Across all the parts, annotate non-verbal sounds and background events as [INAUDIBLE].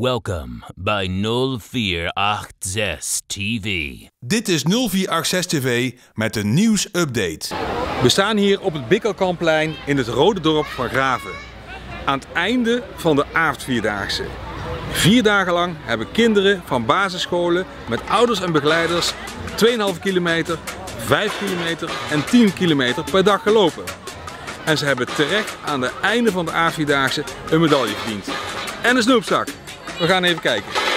Welcome by 0486 TV. Dit is 0486 TV met een nieuwsupdate. We staan hier op het Bikkelkampplein in het rode dorp van Graven. Aan het einde van de avondvierdaagse. Vier dagen lang hebben kinderen van basisscholen met ouders en begeleiders 2,5 kilometer, 5 kilometer en 10 kilometer per dag gelopen. En ze hebben terecht aan het einde van de avondvierdaagse een medaille verdiend. En een snoepzak. We gaan even kijken.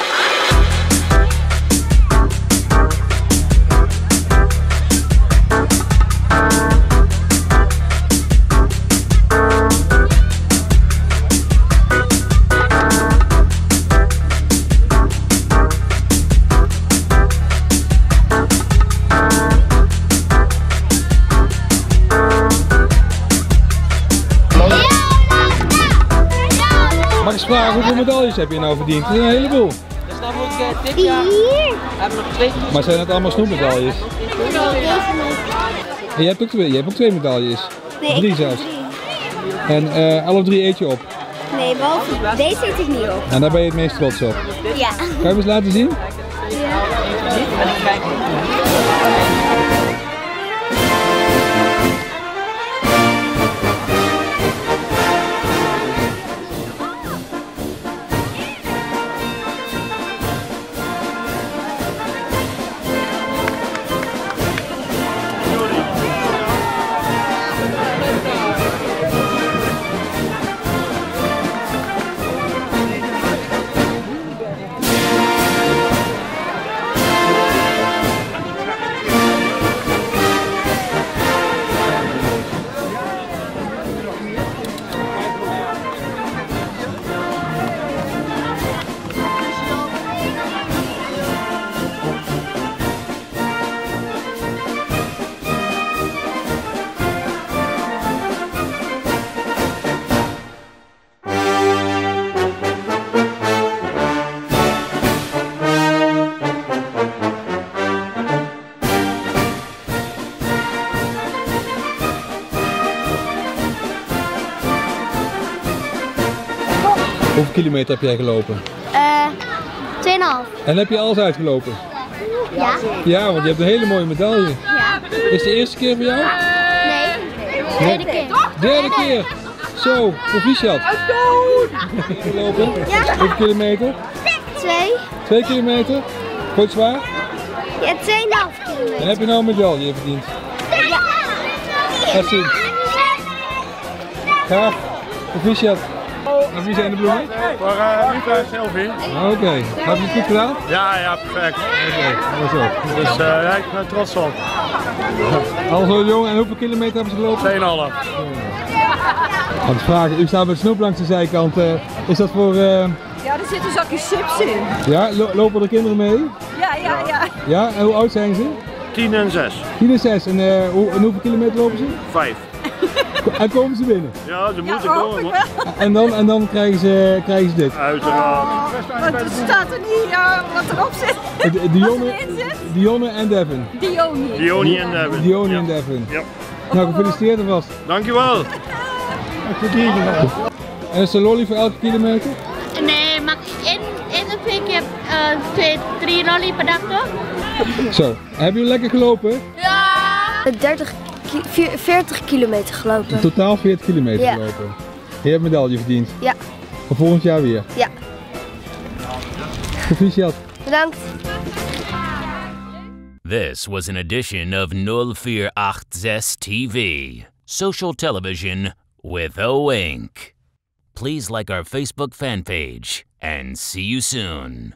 Vragen hoeveel medailles heb je nou verdiend? Dat is een heleboel. Dus dan moet ik eh, dit jaar hebben we nog twee Maar zijn het allemaal snoepmedailles? En je hebt ook twee, je hebt ook twee medailles. Nee, drie zelfs. En eh, alle drie eet je op. Nee, behalve deze eet ik niet op. En daar ben je het meest trots op. Ja. Kan je hem eens laten zien? Hoeveel kilometer heb jij gelopen? Eh, 2,5. En heb je alles uitgelopen? Ja? Ja, want je hebt een hele mooie medaille. Ja. Is het de eerste keer voor jou? Nee. Tweede keer. Derde keer! Zo, proficiat. Gelopen? Ja. Hoeveel kilometer? Twee. Twee kilometer? Het zwaar? Ja, 2,5 En kilometer. heb je nou een medaille verdiend? Ja. Laat zien. Gaaf. Proficiat. En wie zijn de bloemen? Voor uh, Rita en Sylvie. Oké. Heb je het goed gedaan? Ja, ja, perfect. Oké, dat is ook. Dus uh, ja, ik ben trots op. Al zo jong en hoeveel kilometer hebben ze gelopen? 2,5. Gaan we vragen, u staat met snoep langs de zijkant. eh, is dat voor, eh, Ja, er zitten zakjes chips in. ja, lo- lopen er kinderen mee? Ja, ja, ja. Ja, en hoe oud zijn ze? 10 en 6. 10 en 6. En, eh, hoe, en hoeveel kilometer lopen ze? 5. [LAUGHS] En komen ze binnen? Ja, ze moeten komen. En dan, en dan krijgen, ze, krijgen ze dit. Uiteraard. Want er staat er niet wat erop zit. Di- Dionne? Dionne en Devin. Dioni. Diony en Devin. Dione Ja. en Devin. Ja. Nou, gefeliciteerd alvast. Dankjewel. [LAUGHS] En is de lolly voor elke kilometer? Nee, mag één, één of twee keer uh, twee, drie rolly per dag toch? Zo, hebben jullie lekker gelopen? Ja! 30, ki- vier- 40 kilometer gelopen. In totaal 40 kilometer Ja. gelopen. Je hebt een medaille verdiend. Ja. Voor volgend jaar weer. Ja. Proficiat. Bedankt. This was an edition of 0486 TV, social television with O Inc. Please like our Facebook fan page and see you soon.